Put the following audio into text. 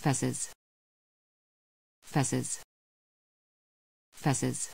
Fesses. Fesses. Fesses.